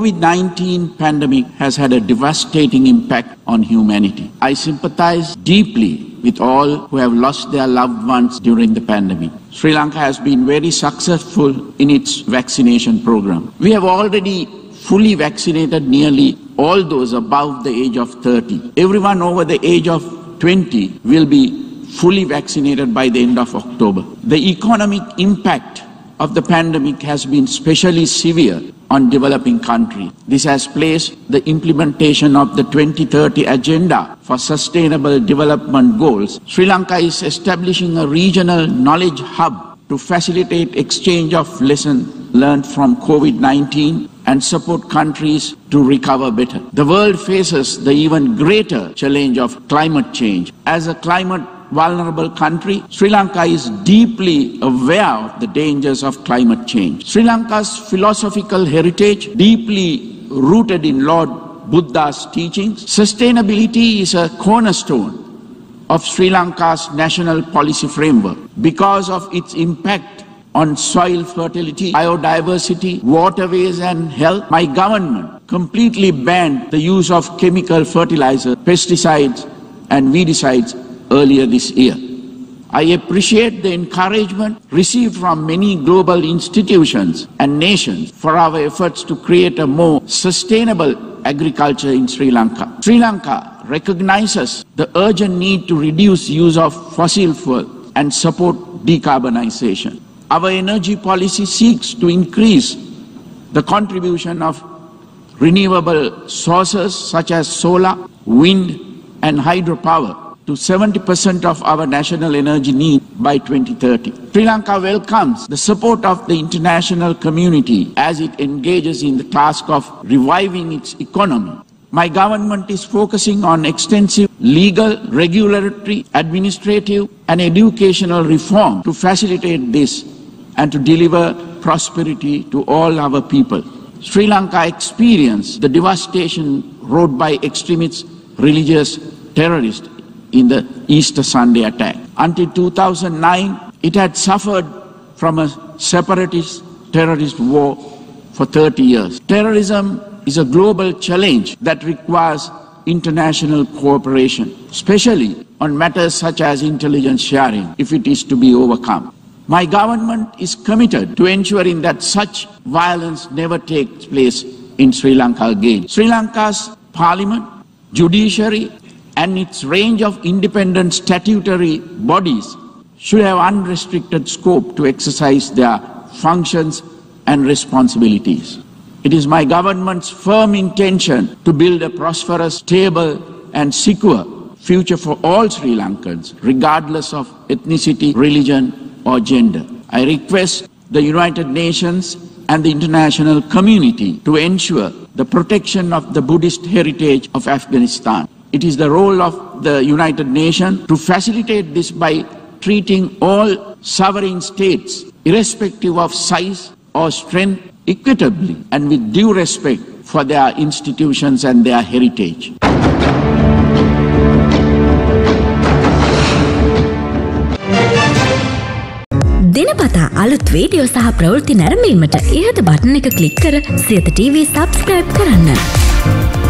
COVID-19 pandemic has had a devastating impact on humanity. I sympathize deeply with all who have lost their loved ones during the pandemic. Sri Lanka has been very successful in its vaccination program. We have already fully vaccinated nearly all those above the age of 30. Everyone over the age of 20 will be fully vaccinated by the end of October. The economic impact of the pandemic has been especially severe on developing countries. This has placed the implementation of the 2030 Agenda for Sustainable Development Goals. Sri Lanka is establishing a regional knowledge hub to facilitate exchange of lessons learned from COVID-19 and support countries to recover better. The world faces the even greater challenge of climate change. As a climate vulnerable country, Sri Lanka is deeply aware of the dangers of climate change. Sri Lanka's philosophical heritage, deeply rooted in Lord Buddha's teachings, sustainability is a cornerstone of Sri Lanka's national policy framework because of its impact on soil fertility, biodiversity, waterways and health. My government completely banned the use of chemical fertilizers, pesticides and weedicides earlier this year. I appreciate the encouragement received from many global institutions and nations for our efforts to create a more sustainable agriculture in Sri Lanka. Sri Lanka recognizes the urgent need to reduce use of fossil fuel and support decarbonization. Our energy policy seeks to increase the contribution of renewable sources such as solar, wind and hydropower to 70% of our national energy need by 2030. Sri Lanka welcomes the support of the international community as it engages in the task of reviving its economy. My government is focusing on extensive legal, regulatory, administrative and educational reform to facilitate this and to deliver prosperity to all our people. Sri Lanka experienced the devastation wrought by extremists, religious terrorists in the Easter Sunday attack. Until 2009, it had suffered from a separatist terrorist war for 30 years. Terrorism is a global challenge that requires international cooperation, especially on matters such as intelligence sharing, if it is to be overcome. My government is committed to ensuring that such violence never takes place in Sri Lanka again. Sri Lanka's parliament, judiciary and its range of independent statutory bodies should have unrestricted scope to exercise their functions and responsibilities. It is my government's firm intention to build a prosperous, stable and secure future for all Sri Lankans, regardless of ethnicity, religion or gender. I request the United Nations and the international community to ensure the protection of the Buddhist heritage of Afghanistan. It is the role of the United Nations to facilitate this by treating all sovereign states, irrespective of size or strength, equitably and with due respect for their institutions and their heritage. දිනපතා අලුත් video සහ ප්‍රවෘත්ති නැරඹීමට ඉහත button එක click කර සියත TV subscribe කරන්න.